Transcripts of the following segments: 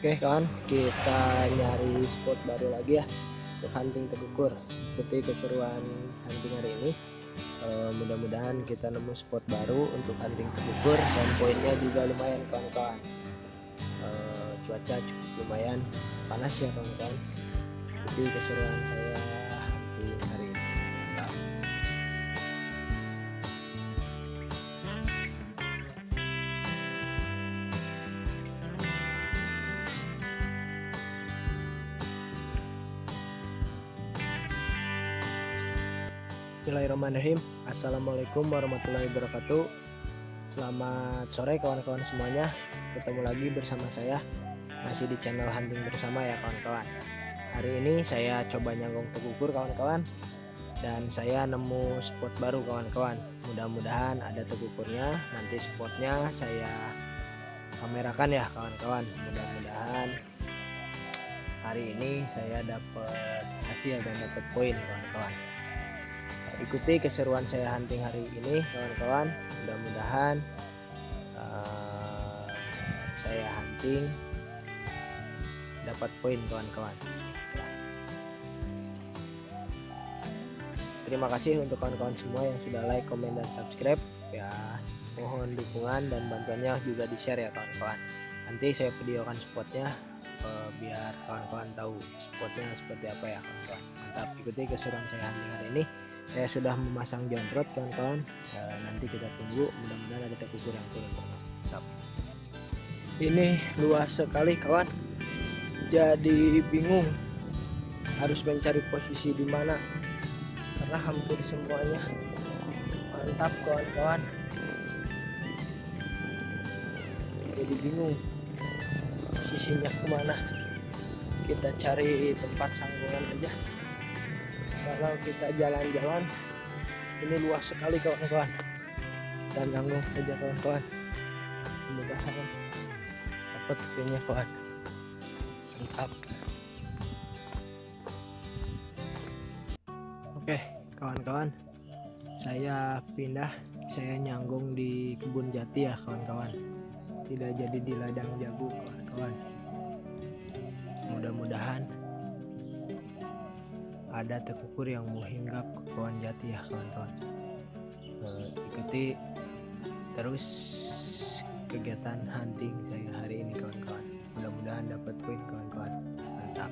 Oke kawan, kita nyari spot baru lagi ya untuk hunting tegukur. Ikuti keseruan hunting hari ini. E, Mudah-mudahan kita nemu spot baru untuk hunting tegukur dan poinnya juga lumayan kawan-kawan. E, cuaca cukup lumayan panas ya kawan-kawan. Ikuti keseruan saya hunting hari ini. Bismillahirrahmanirrahim. Assalamualaikum warahmatullahi wabarakatuh. Selamat sore kawan-kawan semuanya. Ketemu lagi bersama saya Masih di channel hunting bersama ya kawan-kawan. Hari ini saya coba nyanggung tegukur kawan-kawan. Dan saya nemu spot baru kawan-kawan. Mudah-mudahan ada tegukurnya. Nanti spotnya saya kamerakan ya kawan-kawan. Mudah-mudahan hari ini saya dapat hasil dan dapat poin kawan-kawan ikuti keseruan saya hunting hari ini kawan-kawan. Mudah-mudahan uh, saya hunting dapat poin kawan-kawan. Terima kasih untuk kawan-kawan semua yang sudah like, komen, dan subscribe. Ya mohon dukungan dan bantuannya juga di share ya kawan-kawan. Nanti saya videokan spotnya uh, biar kawan-kawan tahu spotnya seperti apa ya kawan-kawan. Mantap. Ikuti keseruan saya hunting hari ini saya sudah memasang jontrot kawan-kawan. Uh, nanti kita tunggu. Mudah-mudahan ada tegukur yang turun ini luas sekali kawan. Jadi bingung harus mencari posisi di mana. Karena hampir semuanya mantap kawan-kawan. Jadi bingung posisinya ke mana. Kita cari tempat sanggungan aja kalau kita jalan-jalan ini luas sekali kawan-kawan. Dan nyanggung saja kawan-kawan. Mudah-mudahan dapat punya kawan. Mantap. Oke kawan-kawan. Saya pindah. Saya nyanggung di kebun jati ya kawan-kawan. Tidak jadi di ladang jagung kawan-kawan. Mudah-mudahan ada tekukur yang mau hinggap ke kawan jati ya kawan-kawan. Uh, ikuti terus kegiatan hunting saya hari ini kawan-kawan. Mudah-mudahan dapat poin kawan-kawan. Mantap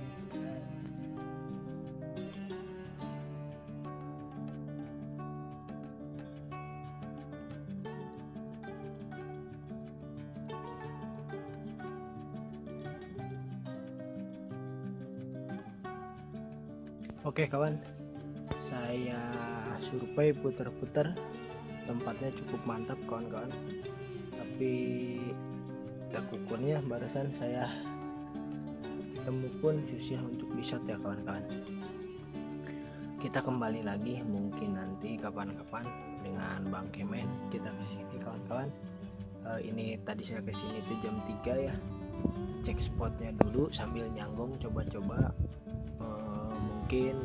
Oke kawan, saya survei putar-putar tempatnya cukup mantap kawan-kawan. Tapi tekukurnya barusan saya temu pun susah untuk bisa ya kawan-kawan. Kita kembali lagi mungkin nanti kapan-kapan dengan Bang Kemen kita ke sini kawan-kawan. Uh, ini tadi saya ke sini itu jam 3 ya. Cek spotnya dulu sambil nyanggung coba-coba mungkin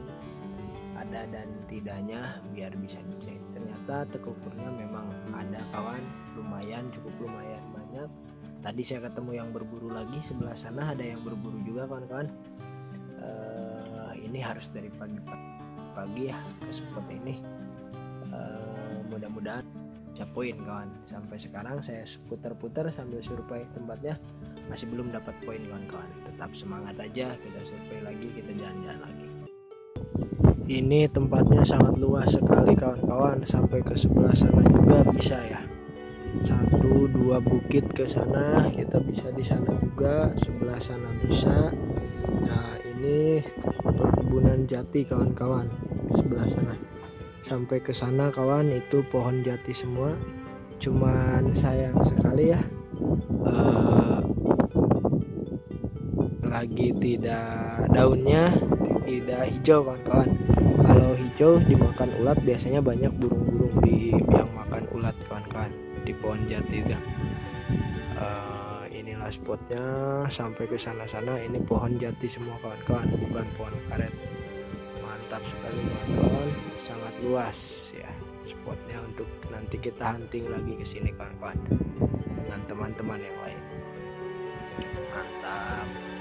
ada dan tidaknya biar bisa dicek. Ternyata tekukurnya memang ada kawan. Lumayan cukup lumayan banyak. Tadi saya ketemu yang berburu lagi sebelah sana ada yang berburu juga kawan-kawan. Uh, ini harus dari pagi-pagi ya ke spot ini. Uh, mudah-mudahan bisa poin kawan. Sampai sekarang saya putar-putar sambil survei tempatnya masih belum dapat poin kawan-kawan. Tetap semangat aja kita survei lagi kita jalan-jalan lagi ini tempatnya sangat luas sekali kawan-kawan. Sampai ke sebelah sana juga bisa ya. Satu dua bukit ke sana. Kita bisa di sana juga. Sebelah sana bisa. Nah ini perkebunan jati kawan-kawan. Sebelah sana. Sampai ke sana kawan itu pohon jati semua. Cuman sayang sekali ya uh, lagi tidak daunnya tidak hijau kawan-kawan. Kalau hijau dimakan ulat biasanya banyak burung-burung di yang makan ulat kawan-kawan di pohon jati itu. Uh, inilah spotnya. Sampai ke sana-sana ini pohon jati semua kawan-kawan bukan pohon karet. Mantap sekali kawan-kawan. Sangat luas ya spotnya untuk nanti kita hunting lagi ke sini kawan-kawan dengan teman-teman yang lain. Mantap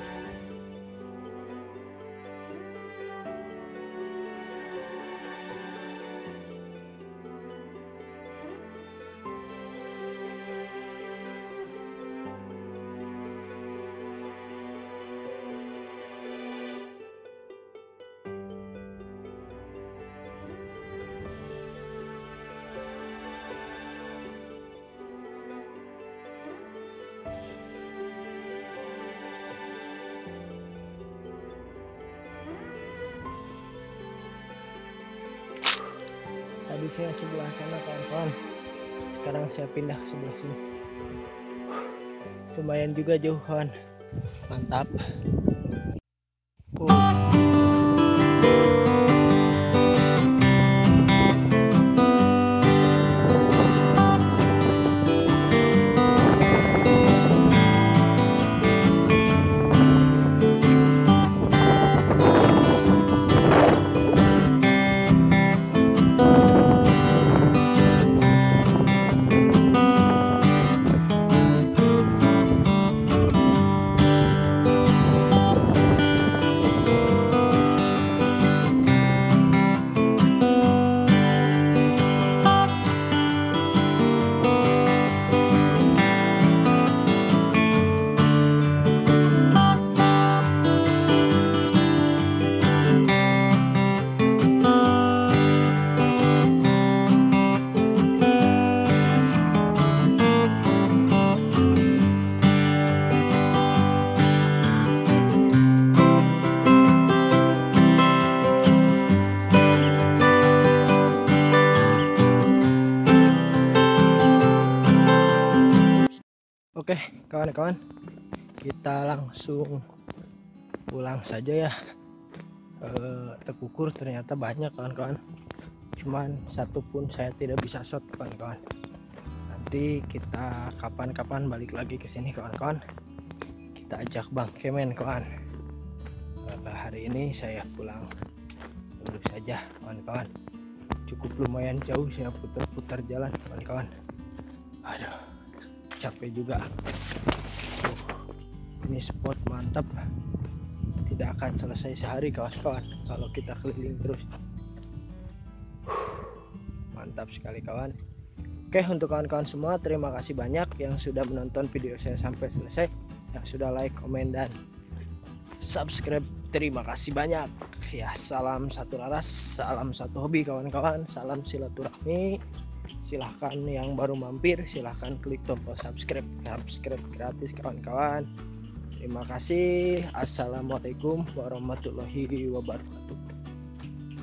saya sebelah sana kawan-kawan. Sekarang saya pindah sebelah sini. Lumayan juga jauh kawan. Mantap kawan-kawan kita langsung pulang saja ya. E, terkukur ternyata banyak kawan-kawan cuman satu pun saya tidak bisa shot kawan-kawan nanti kita kapan-kapan balik lagi ke sini kawan-kawan kita ajak Bang Kemen kawan. E, hari ini saya pulang dulu saja kawan-kawan cukup lumayan jauh saya putar-putar jalan kawan-kawan aduh capek juga ini spot mantap. Tidak akan selesai sehari kawan-kawan kalau kita keliling terus. Mantap sekali kawan. Oke untuk kawan-kawan semua terima kasih banyak yang sudah menonton video saya sampai selesai. Yang sudah like komen dan subscribe terima kasih banyak. Ya salam satu laras salam satu hobi kawan-kawan. Salam silaturahmi silahkan yang baru mampir silahkan klik tombol subscribe. Subscribe gratis kawan-kawan. Terima kasih. Assalamualaikum warahmatullahi wabarakatuh.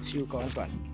See you kawan-kawan